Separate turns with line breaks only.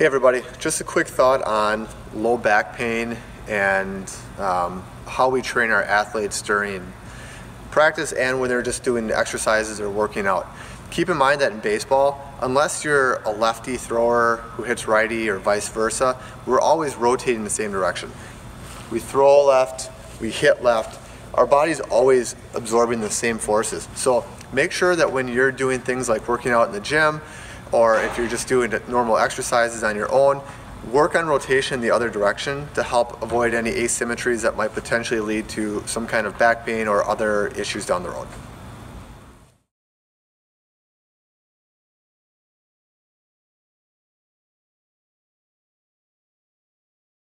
Hey everybody, just a quick thought on low back pain and um, how we train our athletes during practice and when they're just doing exercises or working out. Keep in mind that in baseball, unless you're a lefty thrower who hits righty or vice versa, we're always rotating the same direction. We throw left, we hit left, our body's always absorbing the same forces. So make sure that when you're doing things like working out in the gym or if you're just doing normal exercises on your own, work on rotation the other direction to help avoid any asymmetries that might potentially lead to some kind of back pain or other issues down the road.